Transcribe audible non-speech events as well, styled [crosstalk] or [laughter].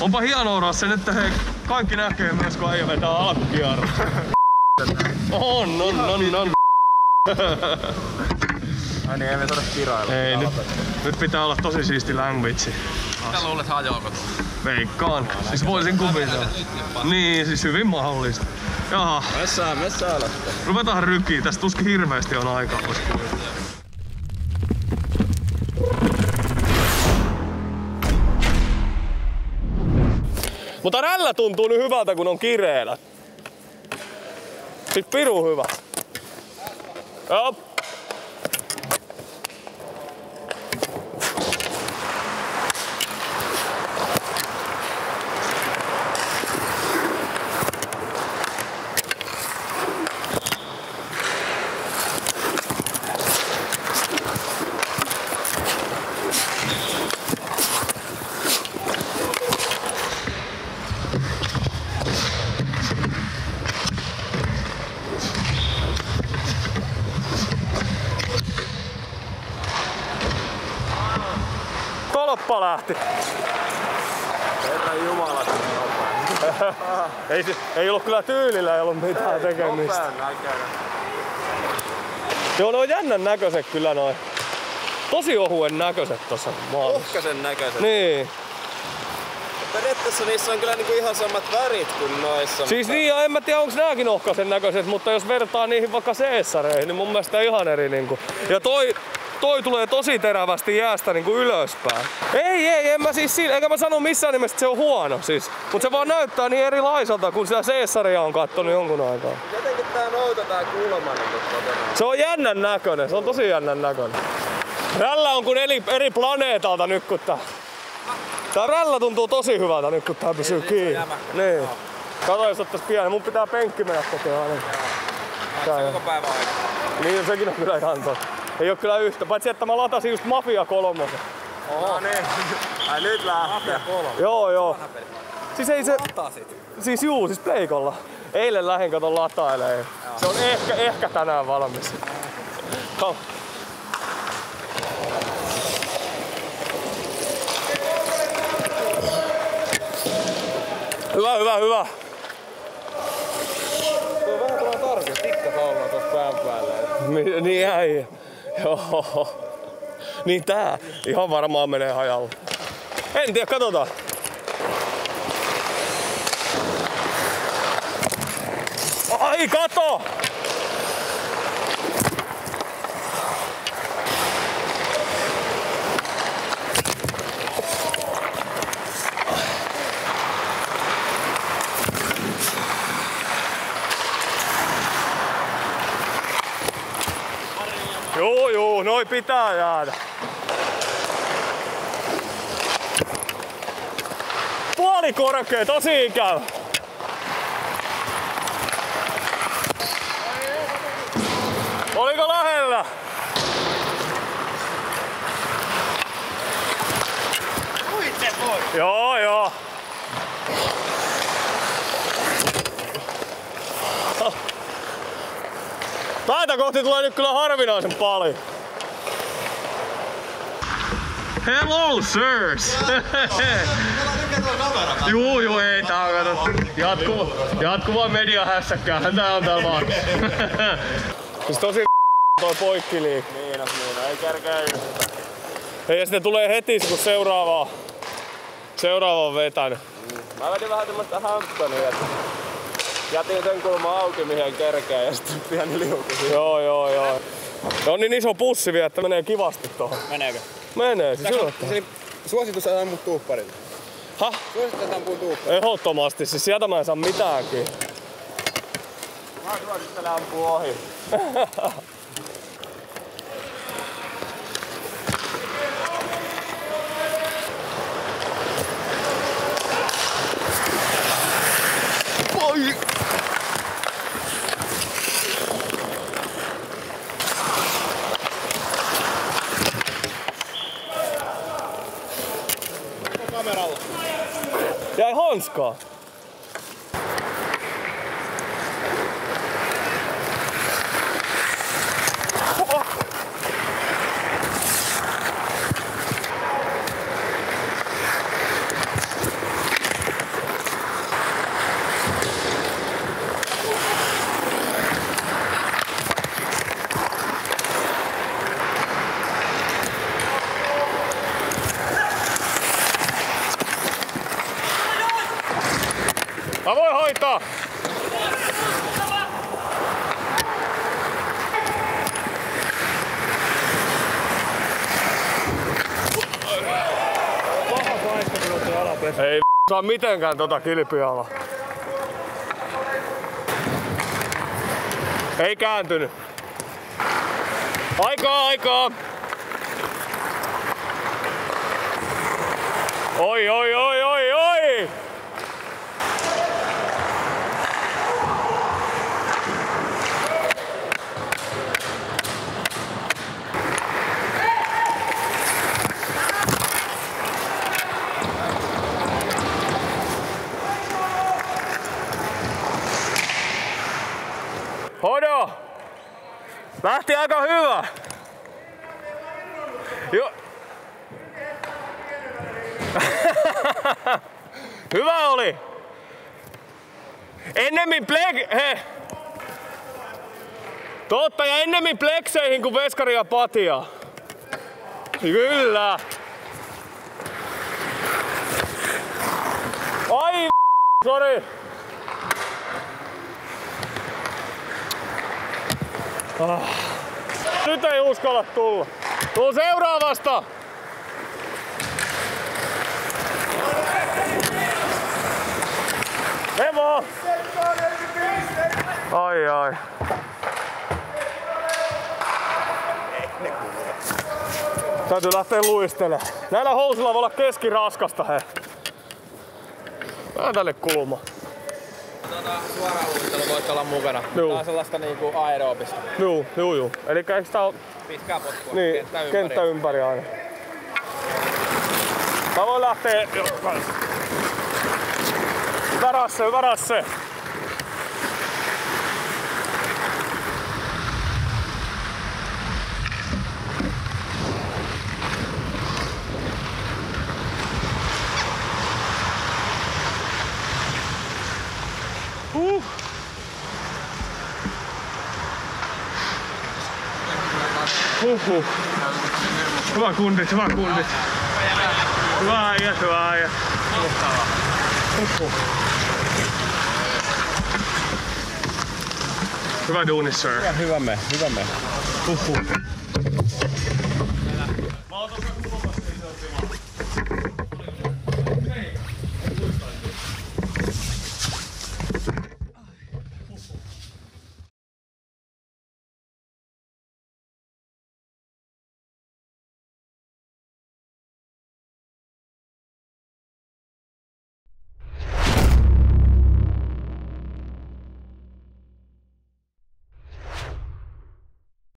Onpa hienoa se nyt hei, kaikki näkee myös kun äijä vetää alkukierro. on, on, on, on. Ai niin, ei me saada kirailla. Ei, nyt, nyt pitää olla tosi siisti language. Mitä luulet hajoako? Veikkaan. Siis voisin kuvitella. Niin, siis hyvin mahdollista. Jaha, Messää, messää alas. ruvetaan rykiin. Tästä tuskin hirveästi on aikaa. Mutta rällä tuntuu nyt hyvältä, kun on kireellä. Sit piru hyvä. Joo. Lähti. Herra Jumala. [laughs] Ei, ei ollut kyllä tyylillä, ei ollut mitään tekemistä. Nopean näköinen. Joo, ne on jännän näköiset kyllä noin. Tosi ohuen näköiset tossa maalla. Uhkasen näköiset. Niin. Periaatteessa niissä on kyllä niinku ihan samat värit kuin noissa. Siis mutta- niin, ja en mä tiedä onko nääkin ohkaisen näköiset, mutta jos vertaa niihin vaikka seessareihin, niin mun mielestä ihan eri niinku. Ja toi, toi tulee tosi terävästi jäästä niinku ylöspäin. Ei, ei, en mä siis siinä, eikä mä sano missään nimessä, että se on huono siis. Mut se vaan näyttää niin erilaiselta, kun sitä seessaria on kattonut jonkun aikaa. Jotenkin tää on outo tää nyt kokonaan. Se on jännän näköinen, se on tosi jännän näköinen. Rällä on kuin eri, eri planeetalta nyt kun tää. Tää rällä tuntuu tosi hyvältä nyt kun tää pysyy kiinni. Niin. Kato jos ottais pieni, mun pitää penkki mennä tekemään. Niin. Tää, Koko päivä aika. niin sekin on kyllä ihan totta. Ei oo kyllä yhtä, paitsi että mä latasin just Mafia kolmosen. No niin. Ai nyt lähtee. Joo joo. Siis ei se, Tasit. siis juu, siis pleikolla. Eilen lähin kato latailee. Se on ehkä, ehkä tänään valmis. Kom. Hyvä, hyvä, hyvä. Tuo on vähän tuolla tarkka. Tikka saunaa tuossa pään päälle. Niin jäi. Joo. Niin tää ihan varmaan menee hajalla. En tiedä, katsotaan. Ai, kato! Joo, joo, noi pitää jäädä. Puoli korkea, tosi ikävä. Oliko lähellä? Joo, joo. Päätä kohti tulee nyt kyllä harvinaisen paljon. Hello, sirs! [laughs] Juu, juu, ei tää on kato. Jatkuva, jatkuva mediahässäkkäähän tää on täällä vaan. [laughs] siis tosi [laughs] toi poikkiliik. Niin on, niin on. Ei kerkeä yhtä. Ei, ja sitten tulee heti kun seuraavaa, seuraava on vetänyt. Mä vedin vähän tämmöstä Hamptonia, että jätin sen kulma auki mihin kerkeä ja sitten pieni liuku. Joo, joo, joo. Se on niin iso pussi vielä, että menee kivasti tuohon. Meneekö? Menee, siis. Suositus on ampua tuupparille. Suositus ampua tuupparille. Ehdottomasti, siis sieltä mä en saa mitäänkin. Mä suosittelen ampua ohi. [laughs] Oi! Kameralla. Jäi hanskaa. Mä voin hoitaa. Ei [laughs] saa mitenkään tota kilpiala. Ei kääntynyt. Aikaa, aikaa! Oi, oi, oi, oi, oi! Hodo! Lähti aika hyvä. Jo. [laughs] hyvä oli. Ennemmin plek... He. Totta, ja ennemmin plekseihin kuin veskari ja patia. Kyllä. Ai Sori. Ah. Nyt ei uskalla tulla. Tuu seuraavasta! Evo! Ai ai. Täytyy lähteä luistelemaan. Näillä housuilla voi olla keskiraskasta he. Vähän tänne kulma. Tota, suoraan luistelu voit olla mukana. Juu. Tää on sellaista niinku aerobista. Juu, juu, juu. Eli eikö tää ole Pitkää potkua. niin, kenttä ympäri. kenttä ympäri aina? Mä voin lähteä jo kans. Huhhuh. Hyvä kundit, hyvä kundit. Hyvä äijä, hyvä äijä. Huhhuh. Hyvä duuni, sir. Hyvä me, hyvä me. Huhhuh.